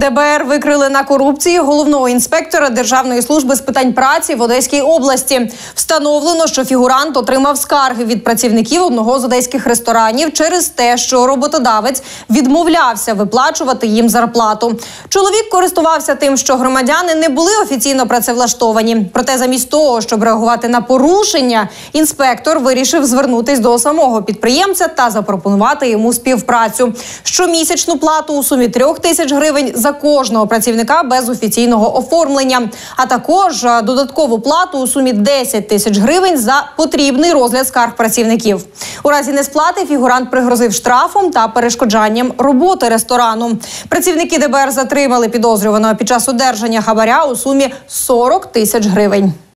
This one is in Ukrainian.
ДБР викрили на корупції головного інспектора Державної служби з питань праці в Одеській області. Встановлено, що фігурант отримав скарги від працівників одного з одеських ресторанів через те, що роботодавець відмовлявся виплачувати їм зарплату. Чоловік користувався тим, що громадяни не були офіційно працевлаштовані. Проте, замість того, щоб реагувати на порушення, інспектор вирішив звернутись до самого підприємця та запропонувати йому співпрацю. Щомісячну плату у сумі трьох тисяч гривень за кожного працівника без офіційного оформлення, а також е, додаткову плату у сумі 10 тисяч гривень за потрібний розгляд скарг працівників. У разі несплати фігурант пригрозив штрафом та перешкоджанням роботи ресторану. Працівники ДБР затримали підозрюваного під час одержання хабаря у сумі 40 тисяч гривень.